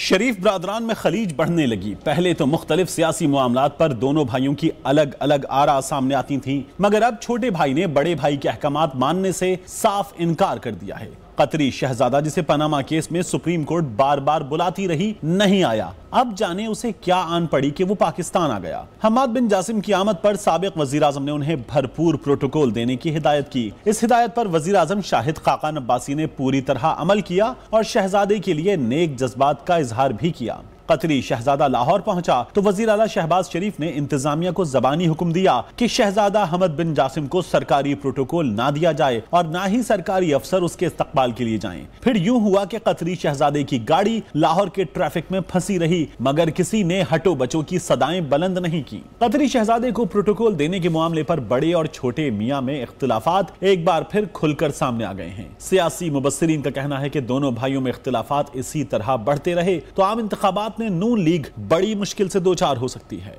شریف برادران میں خلیج بڑھنے لگی۔ پہلے تو مختلف سیاسی معاملات پر دونوں بھائیوں کی الگ الگ آرا سامنے آتی تھیں، مگر اب چھوٹے بھائی نے بڑے بھائی کے احکامات ماننے سے صاف انکار کر دیا ہے۔ قطری شہزادہ جسے پاناما کیس میں سپریم کورٹ بار بار بلاتی رہی نہیں آیا۔ اب جانے اسے کیا آن پڑی کہ وہ پاکستان آ گیا۔ حماد بن جاسم کی آمد پر سابق وزیراعظم نے انہیں بھرپور پروٹوکول دینے کی ہدایت کی۔ اس ہدایت پر وزیراعظم شاہد خاقہ عباسی نے پوری طرح عمل کیا اور شہزادے کے لیے نیک جذبات کا اظہار بھی کیا۔ قطری شہزادہ لاہور پہنچا تو وزیر اعلیٰ شہباز شریف نے انتظامیہ کو زبانی حکم دیا کہ شہزادہ حمد بن جاسم کو سرکاری پروٹوکول نہ دیا جائے اور نہ ہی سرکاری افسر اس کے استقبال کے لیے جائیں۔ پھر یوں ہوا کہ قطری شہزادے کی گاڑی لاہور کے ٹریفک میں پھنسی رہی، مگر کسی نے ہٹو بچوں کی صدائیں بلند نہیں کی قطری شہزادے کو پروٹوکول دینے کے معاملے پر بڑے اور چھوٹے میاں میں اختلافات ایک بار پھر کھل کر سامنے آ گئے ہیں۔ سیاسی مبصرین کا کہنا ہے کہ دونوں بھائیوں میں اختلافات اسی طرح بڑھتے رہے تو عام انتخابات نے نون لیگ بڑی مشکل سے دوچار ہو سکتی ہے۔